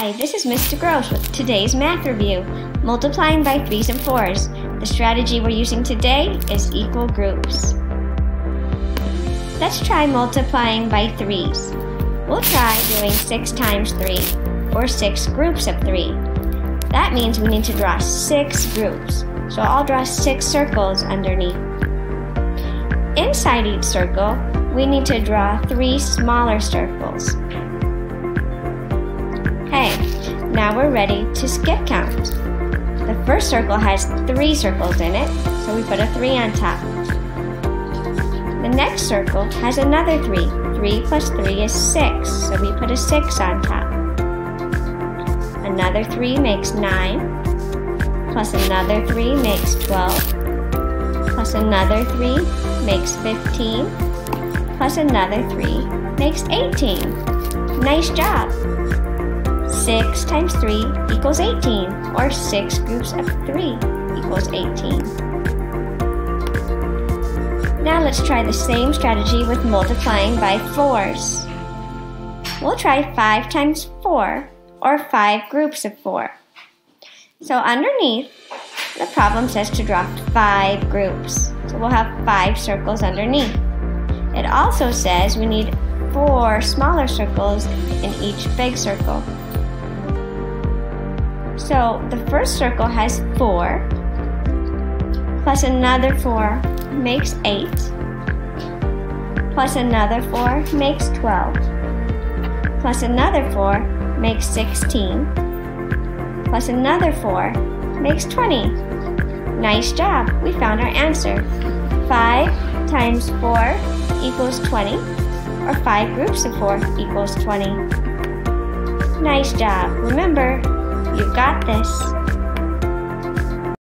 Hi, this is Mr. Gross with today's math review, multiplying by 3s and 4s. The strategy we're using today is equal groups. Let's try multiplying by 3s. We'll try doing 6 times 3, or 6 groups of 3. That means we need to draw 6 groups, so I'll draw 6 circles underneath. Inside each circle, we need to draw 3 smaller circles. Now we're ready to skip count. The first circle has three circles in it, so we put a three on top. The next circle has another three. Three plus three is six, so we put a six on top. Another three makes nine, plus another three makes 12, plus another three makes 15, plus another three makes 18. Nice job! 6 times 3 equals 18, or 6 groups of 3 equals 18. Now let's try the same strategy with multiplying by 4s. We'll try 5 times 4, or 5 groups of 4. So underneath, the problem says to draw 5 groups. So we'll have 5 circles underneath. It also says we need 4 smaller circles in each big circle. So the first circle has 4, plus another 4 makes 8, plus another 4 makes 12, plus another 4 makes 16, plus another 4 makes 20. Nice job, we found our answer. 5 times 4 equals 20, or 5 groups of 4 equals 20. Nice job. Remember, you got this.